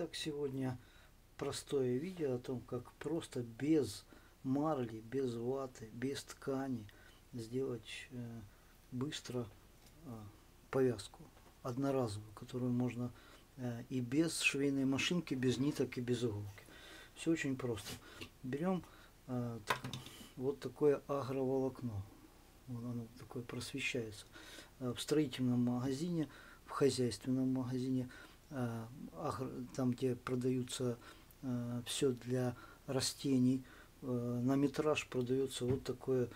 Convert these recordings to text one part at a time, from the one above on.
Итак, сегодня простое видео о том, как просто без марли, без ваты, без ткани сделать э, быстро э, повязку одноразовую, которую можно э, и без швейной машинки, без ниток и без иголки. Все очень просто. Берем вот такое агроволокно. Вот оно такое просвещается. В строительном магазине, в хозяйственном магазине – там, где продаются э, все для растений, э, на метраж продается вот такое,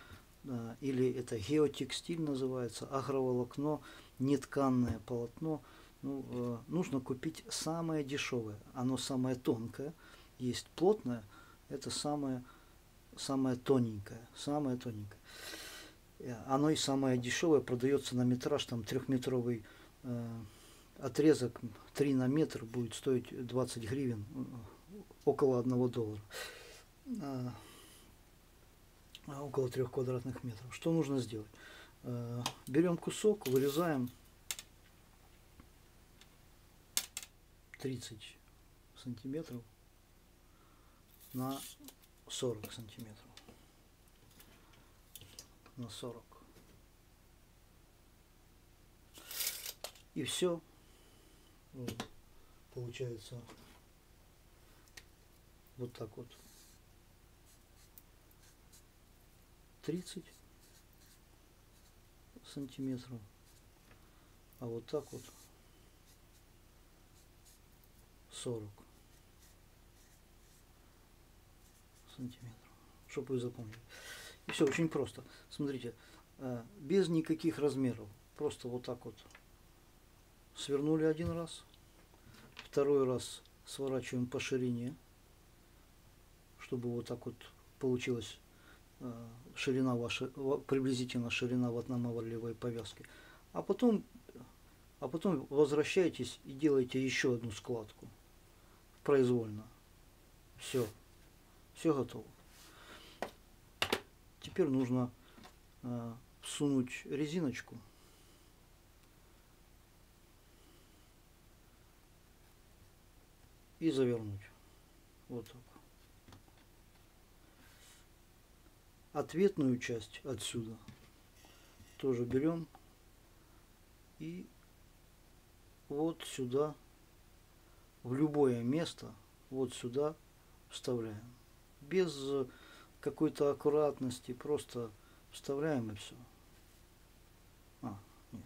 или это геотекстиль называется, агроволокно, нетканное полотно. Ну, нужно купить самое дешевое, оно самое тонкое, есть плотное, это самое, самое тоненькое, самое тоненькое. Оно и самое дешевое продается на метраж, там трехметровый отрезок 3 на метр будет стоить 20 гривен, около 1 доллара. А, а около 3 квадратных метров. Что нужно сделать? А, берем кусок, вырезаем 30 сантиметров на 40 сантиметров. На 40. И все ну, получается вот так вот. 30 сантиметров. А вот так вот 40 сантиметров. Чтобы вы запомнили. И все очень просто. Смотрите э, без никаких размеров. Просто вот так вот свернули один раз, второй раз сворачиваем по ширине, чтобы вот так вот получилась э, ширина ваша, приблизительно ширина ватномаврлевой повязки. А потом, а потом возвращаетесь и делаете еще одну складку произвольно. Все. Все готово. Теперь нужно э, всунуть резиночку. И завернуть. Вот так. Ответную часть отсюда тоже берем и вот сюда, в любое место, вот сюда вставляем. Без какой-то аккуратности, просто вставляем и все. А, нет,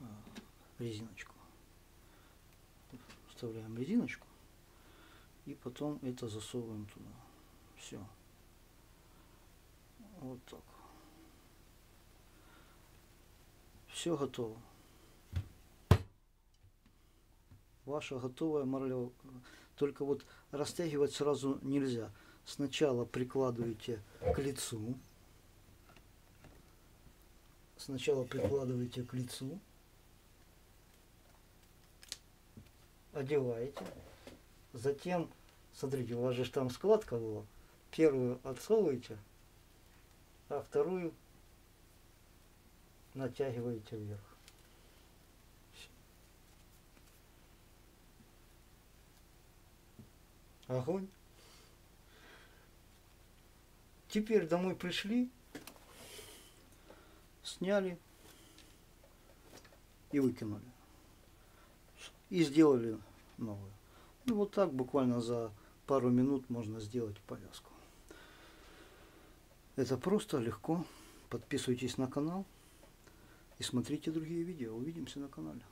а, резиночку. Вставляем резиночку и потом это засовываем туда. Все. Вот так. Все готово. Ваша готовая марлевка. Только вот растягивать сразу нельзя. Сначала прикладываете к лицу. Сначала прикладываете к лицу. Одеваете. Затем Смотрите, у вас же там складка была. Первую отсовываете, а вторую натягиваете вверх. Огонь. Теперь домой пришли, сняли и выкинули. И сделали новую. Ну вот так буквально за пару минут можно сделать повязку. Это просто, легко. Подписывайтесь на канал и смотрите другие видео. Увидимся на канале.